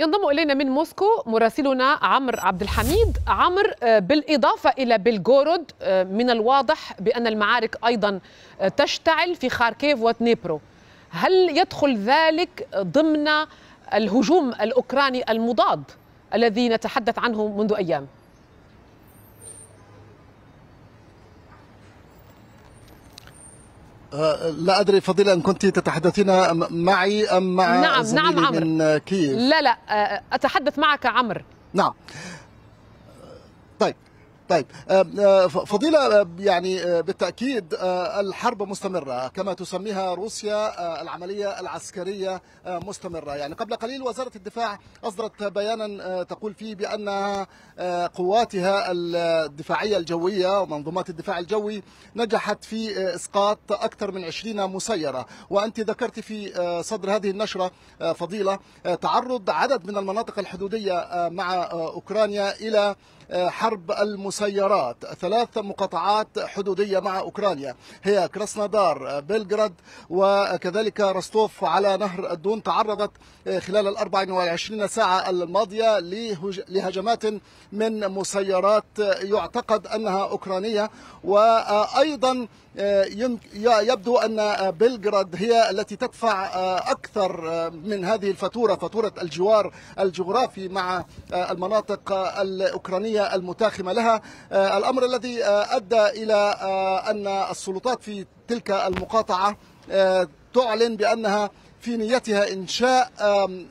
ينضم إلينا من موسكو مراسلنا عمرو عبد الحميد. عمرو بالإضافة إلى بلغورود من الواضح بأن المعارك أيضا تشتعل في خاركيف وتنيبرو هل يدخل ذلك ضمن الهجوم الأوكراني المضاد الذي نتحدث عنه منذ أيام؟ لا أدري فضيلة أن كنت تتحدثين معي أم مع نعم نعم عمرو. من كييف؟ لا لا أتحدث معك عمرو. نعم. طيب طيب فضيلة يعني بالتأكيد الحرب مستمرة. كما تسميها روسيا العملية العسكرية مستمرة. يعني قبل قليل وزارة الدفاع أصدرت بيانا تقول فيه بأن قواتها الدفاعية الجوية ومنظومات الدفاع الجوي نجحت في إسقاط أكثر من 20 مسيرة. وأنت ذكرت في صدر هذه النشرة فضيلة تعرض عدد من المناطق الحدودية مع أوكرانيا إلى حرب المسيرات ثلاث مقاطعات حدودية مع أوكرانيا. هي كراسنودار بلغراد وكذلك رستوف على نهر الدون تعرضت خلال ال 24 ساعة الماضية لهجمات من مسيرات يعتقد أنها أوكرانية. وأيضا يبدو أن بلغراد هي التي تدفع أكثر من هذه الفاتورة فاتورة الجوار الجغرافي مع المناطق الأوكرانية المتاخمة لها. الأمر الذي أدى إلى أن السلطات في تلك المقاطعة تعلن بأنها في نيتها انشاء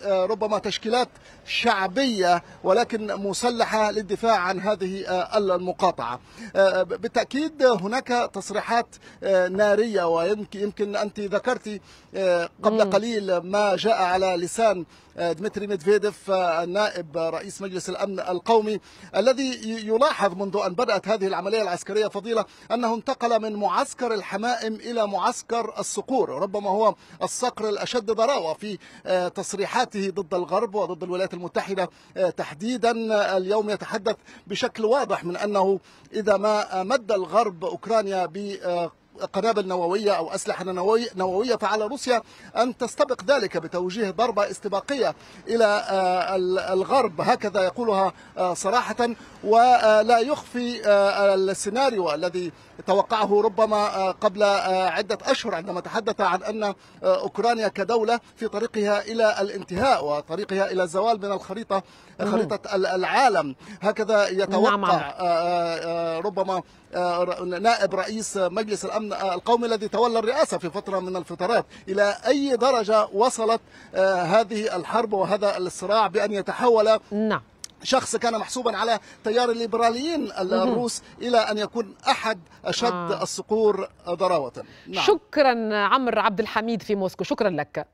ربما تشكيلات شعبية ولكن مسلحة للدفاع عن هذه المقاطعة. بالتأكيد هناك تصريحات نارية ويمكن يمكن أنت ذكرتي قبل قليل ما جاء على لسان دمتري ميدفيديف نائب رئيس مجلس الأمن القومي الذي يلاحظ منذ أن بدأت هذه العملية العسكرية فضيلة أنه انتقل من معسكر الحمائم إلى معسكر الصقور، ربما هو الصقر الاشد ضراوه في تصريحاته ضد الغرب وضد الولايات المتحدة تحديدا اليوم يتحدث بشكل واضح من أنه إذا ما مد الغرب أوكرانيا ب قنابل نووية أو أسلحة نووية فعلى روسيا أن تستبق ذلك بتوجيه ضربة استباقية إلى الغرب. هكذا يقولها صراحة. ولا يخفي السيناريو الذي توقعه ربما قبل عدة أشهر عندما تحدث عن أن أوكرانيا كدولة في طريقها إلى الانتهاء وطريقها إلى الزوال من الخريطة خريطة العالم. هكذا يتوقع ربما نائب رئيس مجلس الأمن القومي الذي تولى الرئاسة في فترة من الفترات إلى أي درجة وصلت هذه الحرب وهذا الصراع بأن يتحول نعم. شخص كان محسوبا على تيار الليبراليين الروس إلى أن يكون أحد أشد آه. الصقور ضراوة. نعم. شكرا عمرو عبد الحميد في موسكو. شكرا لك.